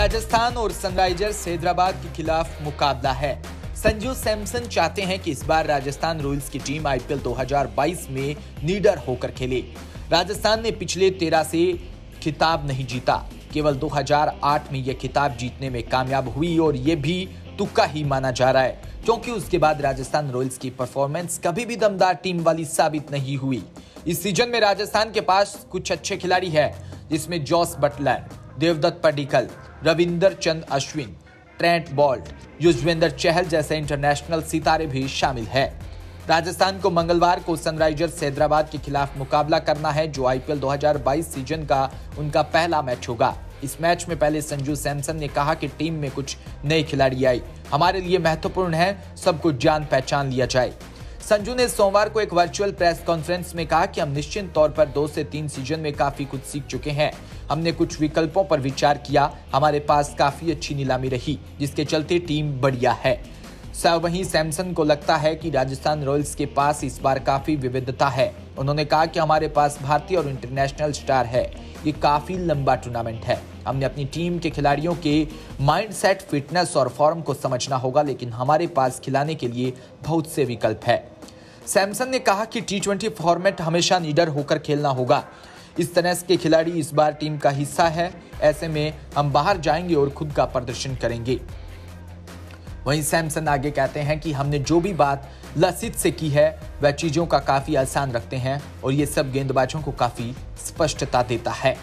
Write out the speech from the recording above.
राजस्थान और सनराइजर्स हैदराबाद के खिलाफ मुकाबला है। संजू सैमसन चाहते हैं कि इस बार राजस्थान रॉयल्स की टीम आईपीएल 2022 में नीडर होकर खेले। राजस्थान ने पिछले तेरह से खिताब नहीं जीता। केवल 2008 में यह खिताब जीतने में कामयाब हुई और ये भी तुक्का ही माना जा रहा है, क्योंकि उसके बाद राजस्थान रॉयल्स की परफॉर्मेंस कभी भी दमदार टीम वाली साबित नहीं हुई। इस सीज़न में राजस्थान के पास कुछ अच्छे खिलाड़ी है, जिसमें Jos Buttler Devdutt Padikkal, Ravinder Chand Ashwin, Trent Boult, Yuzvendra Chahal जैसे इंटरनेशनल सितारे भी शामिल है। राजस्थान को मंगलवार को सनराइजर्स हैदराबाद के खिलाफ मुकाबला करना है, जो आईपीएल 2022 सीज़न का उनका पहला मैच होगा। इस मैच में पहले संजू सैमसन ने कहा कि टीम में कुछ नए खिलाड़ी आई हमारे लिए महत्वपूर्ण है, सबको जान पहचान लिया जाए। संजू ने सोमवार को एक वर्चुअल प्रेस कॉन्फ्रेंस में कहा कि हम निश्चित तौर पर दो से तीन सीज़न में काफ़ी कुछ सीख चुके हैं। हमने कुछ विकल्पों पर विचार किया। हमारे पास काफ़ी अच्छी नीलामी रही, जिसके चलते टीम बढ़िया है। वहीं सैमसन को लगता है कि राजस्थान रॉयल्स के पास इस बार काफ़ी विविधता है। उन्होंने कहा कि हमारे पास भारतीय और इंटरनेशनल स्टार है। ये काफ़ी लंबा टूर्नामेंट है। हमने अपनी टीम के खिलाड़ियों के माइंडसेट, फिटनेस और फॉर्म को समझना होगा, लेकिन हमारे पास खिलाने के लिए बहुत से विकल्प है। सैमसन ने कहा कि टी ट्वेंटी फॉर्मेट हमेशा नीडर होकर खेलना होगा। इस तरह के खिलाड़ी इस बार टीम का हिस्सा है। ऐसे में हम बाहर जाएँगे और खुद का प्रदर्शन करेंगे। वहीं सैमसन आगे कहते हैं कि हमने जो भी बात लसित से की है, वह चीज़ों का काफ़ी आसान रखते हैं और ये सब गेंदबाजों को काफ़ी स्पष्टता देता है।